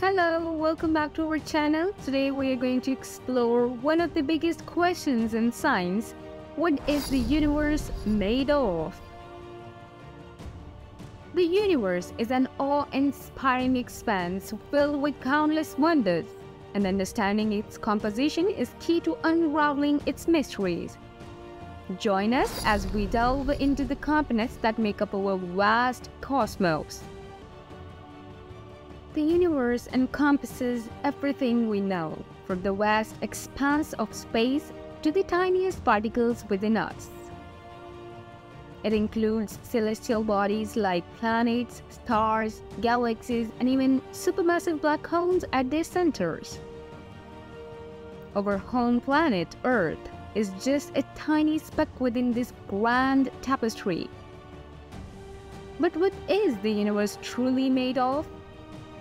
Hello, welcome back to our channel. Today we are going to explore one of the biggest questions in science. What is the universe made of? The universe is an awe-inspiring expanse filled with countless wonders, and understanding its composition is key to unraveling its mysteries. Join us as we delve into the components that make up our vast cosmos. The universe encompasses everything we know, from the vast expanse of space to the tiniest particles within us. It includes celestial bodies like planets, stars, galaxies, and even supermassive black holes at their centers. Our home planet, Earth, is just a tiny speck within this grand tapestry. But what is the universe truly made of?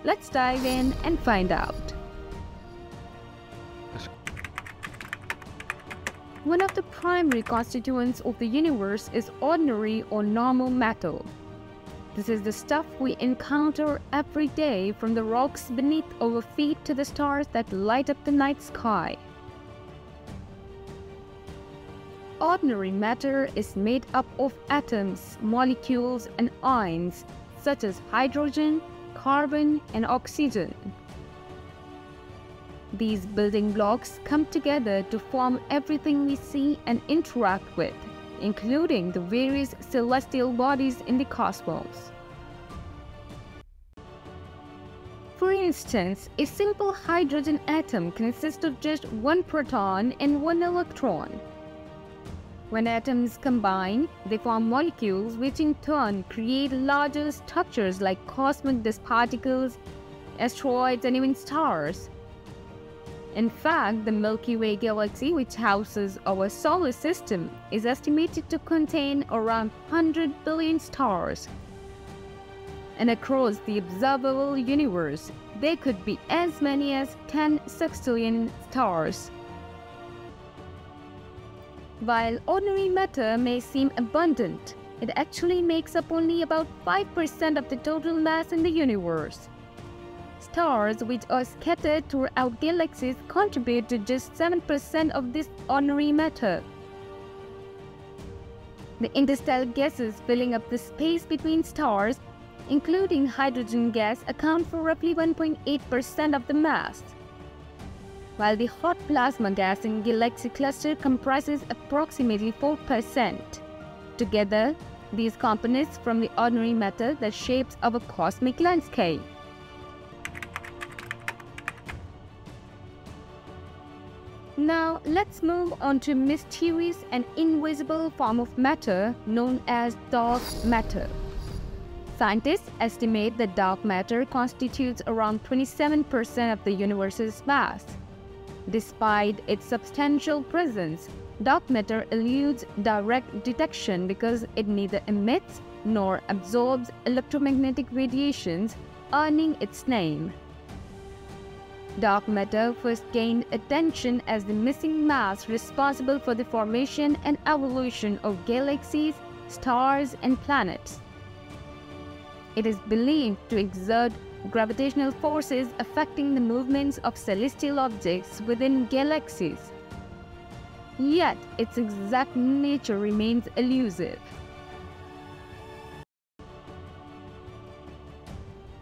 Let's dive in and find out. One of the primary constituents of the universe is ordinary or normal matter. This is the stuff we encounter every day from the rocks beneath our feet to the stars that light up the night sky. Ordinary matter is made up of atoms, molecules, and ions such as hydrogen, carbon, and oxygen. These building blocks come together to form everything we see and interact with, including the various celestial bodies in the cosmos. For instance, a simple hydrogen atom consists of just one proton and one electron. When atoms combine, they form molecules which in turn create larger structures like cosmic dust particles, asteroids, and even stars. In fact, the Milky Way galaxy, which houses our solar system, is estimated to contain around 100 billion stars. And across the observable universe, there could be as many as 10 sextillion stars. While ordinary matter may seem abundant, it actually makes up only about 5% of the total mass in the universe. Stars, which are scattered throughout galaxies, contribute to just 7% of this ordinary matter. The interstellar gases filling up the space between stars, including hydrogen gas, account for roughly 1.8% of the mass while the hot plasma gas in galaxy cluster comprises approximately 4%. Together, these components form the ordinary matter that shapes our cosmic landscape. Now, let's move on to mysterious and invisible form of matter known as dark matter. Scientists estimate that dark matter constitutes around 27% of the universe's mass. Despite its substantial presence, dark matter eludes direct detection because it neither emits nor absorbs electromagnetic radiations, earning its name. Dark matter first gained attention as the missing mass responsible for the formation and evolution of galaxies, stars, and planets. It is believed to exert gravitational forces affecting the movements of celestial objects within galaxies. Yet, its exact nature remains elusive.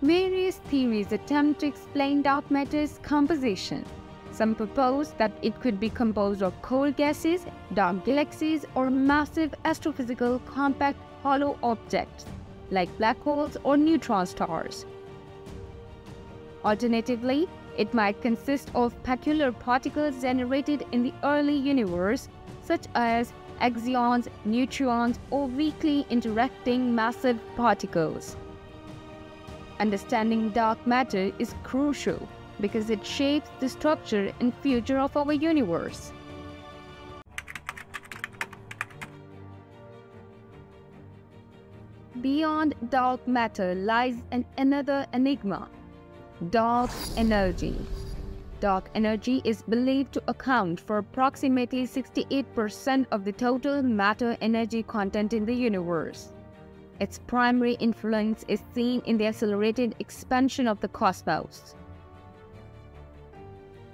Various theories attempt to explain dark matter's composition. Some propose that it could be composed of cold gases, dark galaxies, or massive astrophysical compact halo objects like black holes or neutron stars. Alternatively, it might consist of peculiar particles generated in the early universe, such as axions, neutrons, or weakly interacting massive particles. Understanding dark matter is crucial because it shapes the structure and future of our universe. Beyond dark matter lies an another enigma Dark energy. Dark energy is believed to account for approximately 68% of the total matter energy content in the universe. Its primary influence is seen in the accelerated expansion of the cosmos.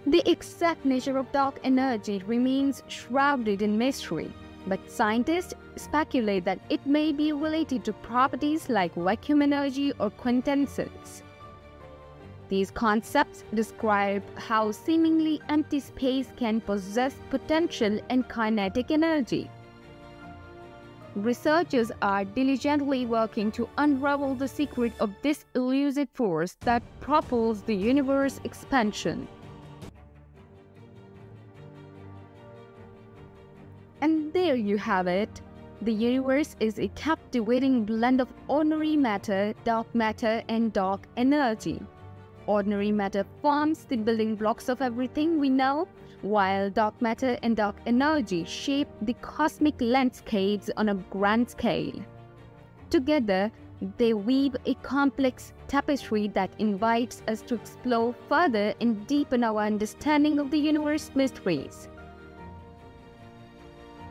The exact nature of dark energy remains shrouded in mystery, but scientists speculate that it may be related to properties like vacuum energy or quintessence. These concepts describe how seemingly empty space can possess potential and kinetic energy. Researchers are diligently working to unravel the secret of this elusive force that propels the universe's expansion. And there you have it. The universe is a captivating blend of ordinary matter, dark matter, and dark energy. Ordinary matter forms the building blocks of everything we know, while dark matter and dark energy shape the cosmic landscapes on a grand scale. Together, they weave a complex tapestry that invites us to explore further and deepen our understanding of the universe's mysteries.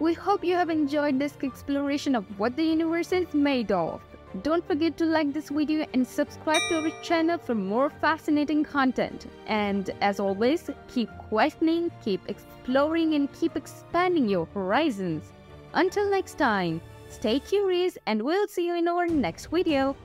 We hope you have enjoyed this exploration of what the universe is made of. Don't forget to like this video and subscribe to our channel for more fascinating content. And as always, keep questioning, keep exploring, and keep expanding your horizons. Until next time, stay curious and we'll see you in our next video.